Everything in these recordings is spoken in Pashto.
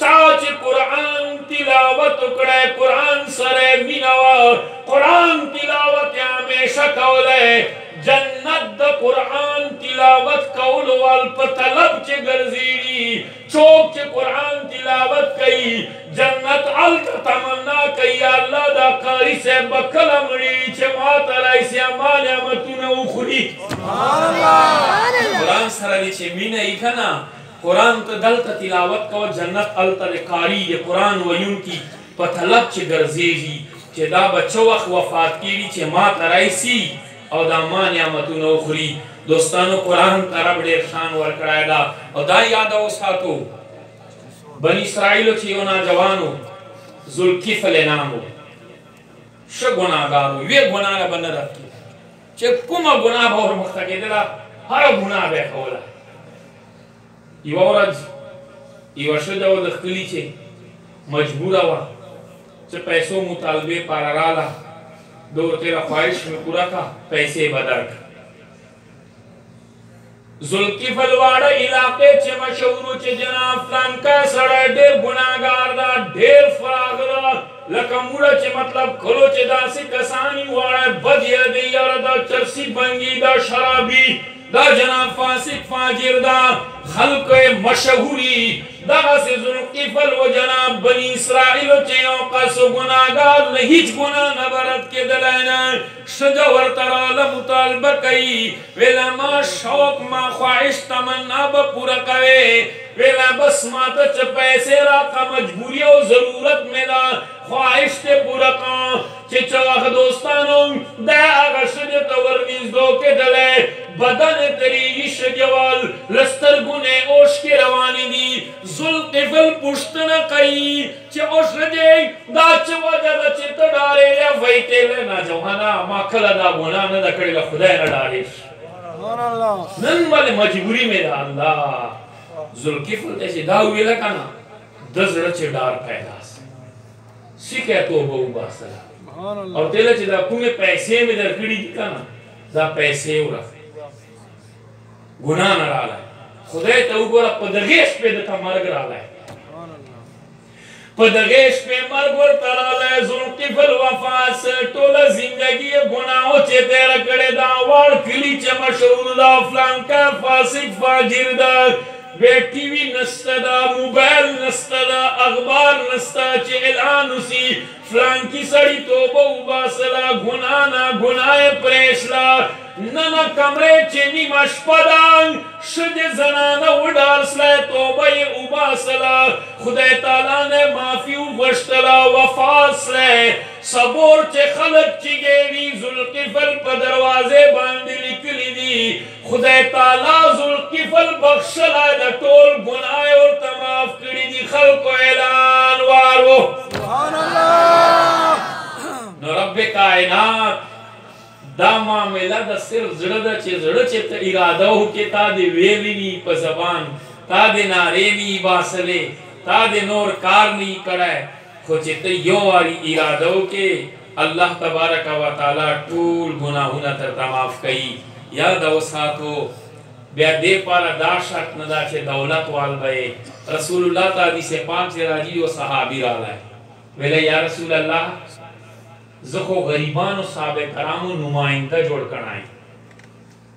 چا چې قرآن تلاوت کړی قرآن سره مینه وه قرآن تلاوت یې همیشه کولی جنت د قرآن تلاوت کولو وال په طلب کې ګرځېږي څوک چې قرآن تلاوت کوي جنت هلته تمنا کوي یا الله دا قاري صاحب به کله مړېږي چې ما ته راشي ما نعمتونه وخوري قرآن سره دې چې مینه یي که نه قران ته دلته تلاوت کوه جنت هلته دی قاري د قران ويونکي په طلب چې ګرځېږي چې دا به چه وخت وفات کېږي چې ماته راشي او دا ما نعمتونه وخوري دوستانو قران ته رب ډېر شان ورکړی ده او دا ياد وساتو بني اسرائيلو چې يو ناجوان و ذوالکفل يې نام و ښه ګناهګار و يوې ګناه نه به نه رد کېده چې کومه ګناه به ورمخته کېدله هره ګناه به يې کوله یوه ورځ یوه ښځه وه د کلي چي مجبوره وه څه پیسو مطالبه پاره راله ده ورته ویله خواهش مي پوره که پیسې به درک ذوالکفل واړه علاقې چې مشهورو چې جناب فلانکا سړی ډېر ګناګار ده ډېر فراغ ده لکه موړه چې مطلب کلو چې داسې کسانی واړی بد یې دی یاره دا چرسی بنګی دا شرابی دا جناب فاسق فاجر دا خلق مشهوری دغه سي ذوالقفل و جناب بني اسرائیل چې یو قص ګناګار نه هیڅ ګنا نه برت کېدلای نه شجا ورتراله مطالبه کوي ویلا ما شوق ما خواهش تمنا به پوره کوي ویلا بس ما ته چې پیسې راکا مجبوری او ضرورت مې دا خواهش ته پوره کا چې څه وخت دوستانو دا هغه شګې ته ور نږدو کېدلی، بدن یې ترېږي، شګې وال له سترګو نه یې اوښکې روانې دي. ذوالقفل پوښتنه کوي چې او شګې دا څه وجه ده چې ته ډارېږې؟ ویت یې له ناجوانه ما کله دا ګناه نه ده کړې له خدای نه ډارېږم. نن ولې مجبوري مې ده الله ذوالقفل ته چې دا وویل کنه د زړه چې ډار پیدا شي. سیکه توبه وباسله او تل چې دا کومه پیسې مې درکړې دي کنه دا پیسې وره ګنا نه رااله خدای ته وګوره په دغه شپه د تمرګ رااله په دغه شپه مرګ ورته رااله ذوالقفل وفاس ټوله زندگی ګناو چې تیر کړې دا وړ کلی چې مشهور دا فلان کا فاسق فاجر دا بیا ټی وی نسته ده موبایل نسته ده اخبار نسته چی اعلان وسی فلانکی سړی توبه وباسله ګناه نا ګناه یې پریښله نه نه کمره چی نیمه شپه ده ښځې زنانه وډارسله توبه یې وباسله خدای تعالی نه یې معافی وغوښتله وفات سله سبور چی خلک چیږی وی ذوالقفل په دروازه باندی لیکلی دی خدای تعالی ذوالکفل بخشلی د ټول ګناه یې ورته معاف کړي دي خلکو اعلان وارو سبحان الله نو رب کائنات دا معامله د صرف زړه ده چې زړه چې ته اراده وکې تا دې ویلي نی په زبان تا دې نارې نی باسلې تا دې نور کار نی کړی خو چې ته یو واري اراده وکې الله تبارک و تعالی ټول ګناهونه درته معاف کوي یاد وساتو بیا دې پاره دا شرط نه ده چې دولت وال به یې رسول الله ته حدیث پاک چې راځي یو صحابي راغلی ویل یا رسول الله زه خو غریبانو صحابه کرامو نماینده جوړ کړای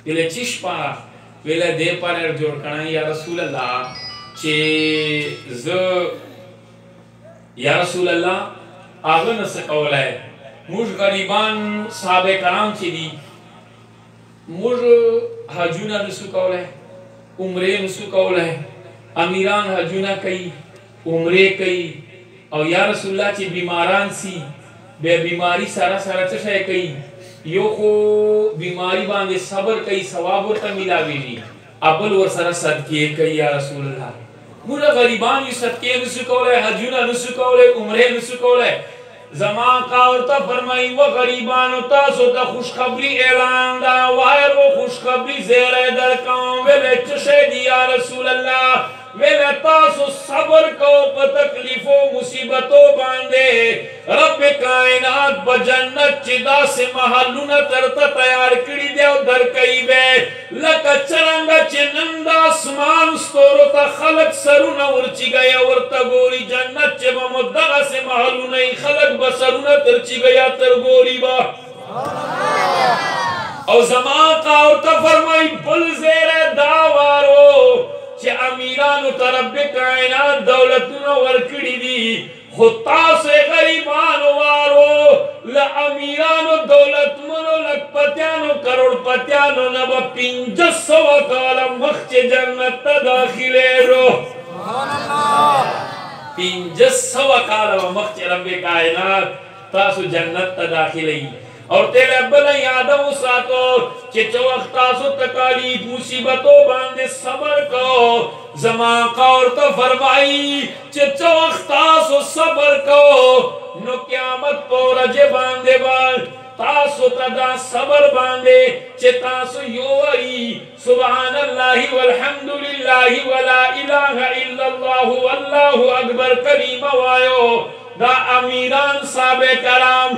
ویل چیش پاره ویل دې پاره جوړ کړای یا رسول الله چې زه یا رسول الله هغه نه څه کولای موږ غریبان صحابه کرام چی دی موږ حجونه نه څو کولای عمره نه څو کولای امیران حجونه کوي عمره کوي او یا رسول الله چی بیماران سی بیا بیماری سره سره څه شی کوي یو خو بیماری باندې صبر کوي ثواب ورته ملاویږي ابل ورسره صدقه کوي یا رسول الله موږ غریبان یو صدقې نشو کولای حجونه نشو کولای عمره نشو کولای زما آقا ورته فرمایي و غریبانو تاسو ته خوشخبری اعلان دا وایر و خوشخبری زیره درکوم ویل څه شی دی یا رسول الله ویل تاسو صبر کو په تکلیفو مصیبتو باندې رب کائنات په جنت چې داسې محلونه ترته تیار کړي دی او درکوي به لکه څرنګه چې نن د اسمان ستورو ته خلک سرونه ورچیږی او ورته ګوری جنت چې به مو دغسې محلونه یی خلک به سرونه تر چیږی یا تر ګوری به او زما آقا ورته فرمایی بل زیری دا وار وو چې امیرانو ته رب کائنات دولتونه ورکړی دی خو تاسو غریبانو وارو له امیرانو دولتمنو لکپتیانو کروړپتیانو نه به پنځه سوه کاله مخکې جنت ته داخلیږو پنځه سوه کاله به مخکې رب کائنات تاسو جنت ته داخلوي او ته له بله یاده وساته چې څه وخت تاسو تکالیف مصیبتو باندې صبر کو زما قور ته فرمایي چې څه وخت تاسو صبر کو نو قیامت په ورځ باندې به تاسو ته دا صبر باندې چې تاسو یو وایي سبحان الله والحمد لله ولا اله الا الله والله اکبر کلمه وایو دا امیران صاحب کرام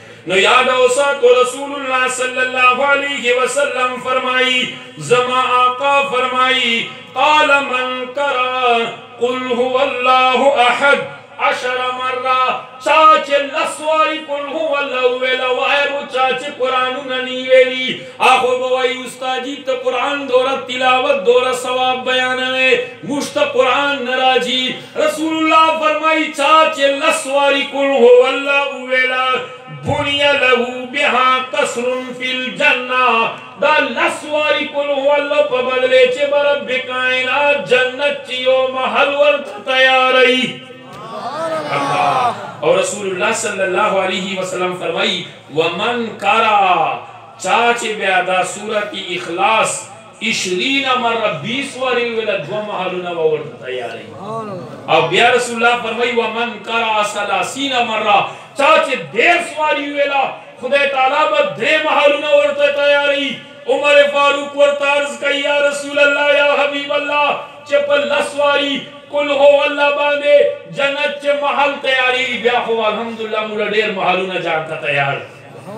نو یاد وساتو رسول الله صلی الله علیه وسلم فرمایي زما آقا فرمایي قال من قرأ قل هو الله احد عشر مره چا چې لس واري قل هو الله ویل وای مو چا چې قرانونه نی ویلي اخو به وای استاد جی ته قران دوره تلاوت دوره ثواب بیانوي مشت قران ناراضي رسول الله فرمائی چا چه لس واری قل هو الله وویلا بنی له بها قصر فی الجنه دا لس واری قل هو الله په بدله چه برب کائنات جنت چه یو محل ورته تیاری الله او رسول الله صلی الله علیه وسلم فرمائی ومن قرأ چا چه بیا دا سورت اخلاص عشرین مره بیس واری ویل دوه مهالونه به ورته تیاری او بیا رسول الله فرمای ومن قرأ ثلاثین مره چا چې دیرس واری ویل خدای تعالی به درې مهالونه ورته تیاری عمر فاروق ورته عرض کوي یا رسول الله یا حبیب الله چې په لس واری قل هو الله باندې جنت چې محل تیاریږي بیا خو الحمدلله موږ ډیر محلونه ځان ته تیار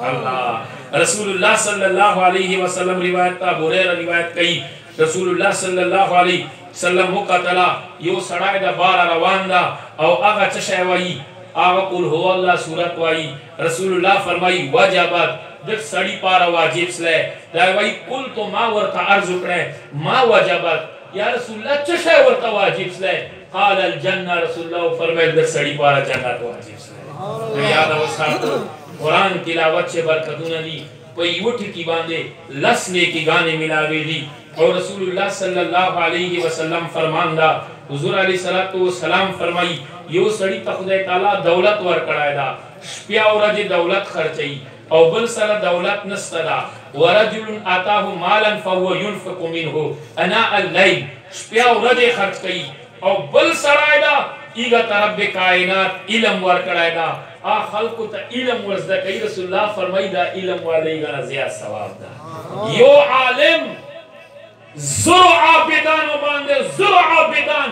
الله رسول الله صلی الله علیه وسلم روایت ته ابو هريره روایت کوي رسول الله صلی الله علیه وسلم وکتلا یو سړی د بار روان دا او هغه څه شی وایي هغه قل هو الله سورت وایي رسول الله فرمایي وجبت د سړی پاره واجب سله دا وایي قل تو ما ورته عرض کړه ما وجبت یا رسول الله څه شی ورته واجب سله قال الجنه رسول الله فرمایل د سړی پاره جنت واجب مو یاد او ساتو قران تلاوت چه برکتونه دی په یوه ټکی باندی لس نیکی ګانی ملاویږی او رسول الله صلی الله علیه وسلم فرمان ده حضور علیه الصلوة والسلام فرمایی یو سړی ته خدای تعالی دولت ورکړای ده شپی او ورځی دولت خرچوی او بل سره دولت نسته ده ورجل اتاه مالا فهو ینفق منه اناء اللیل شپی او ورځی خرچ کوی او بل سړی ده هغه ته رب کائنات علم ورکړی ده هغه خلقو ته علم ور زده کوي رسول الله فرمايي دا علم والا هغه نه زيات ثواب ده يو عالم زرو عابدانو باندې زرو عابدان